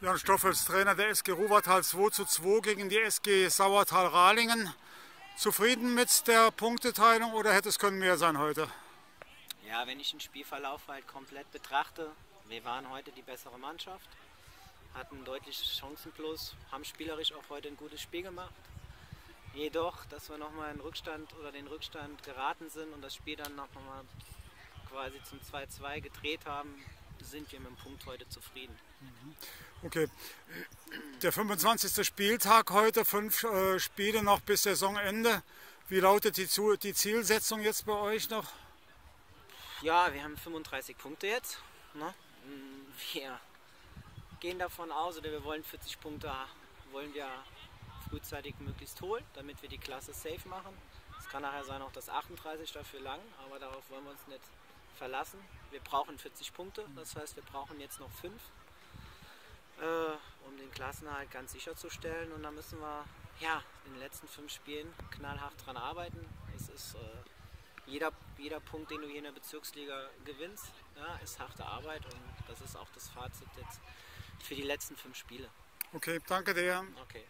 Jan Stoffels, Trainer der SG Ruwertal 2 zu 2 gegen die SG Sauertal-Rahlingen. Zufrieden mit der Punkteteilung oder hätte es können mehr sein heute? Ja, wenn ich den Spielverlauf halt komplett betrachte, wir waren heute die bessere Mannschaft, hatten deutlich Chancenplus, haben spielerisch auch heute ein gutes Spiel gemacht. Jedoch, dass wir nochmal in Rückstand oder den Rückstand geraten sind und das Spiel dann nochmal quasi zum 2-2 gedreht haben, sind wir mit dem Punkt heute zufrieden. Okay, der 25. Spieltag heute, fünf äh, Spiele noch bis Saisonende. Wie lautet die, die Zielsetzung jetzt bei euch noch? Ja, wir haben 35 Punkte jetzt. Ne? Wir gehen davon aus, oder wir wollen 40 Punkte wollen wir frühzeitig möglichst holen, damit wir die Klasse safe machen. Es kann nachher sein, auch das 38 dafür lang, aber darauf wollen wir uns nicht verlassen. Wir brauchen 40 Punkte, das heißt, wir brauchen jetzt noch 5, äh, um den Klassenerhalt ganz sicherzustellen. Und da müssen wir ja, in den letzten fünf Spielen knallhart dran arbeiten. Es ist äh, jeder, jeder Punkt, den du hier in der Bezirksliga gewinnst, ja, ist harte Arbeit und das ist auch das Fazit jetzt für die letzten fünf Spiele. Okay, danke dir. Okay.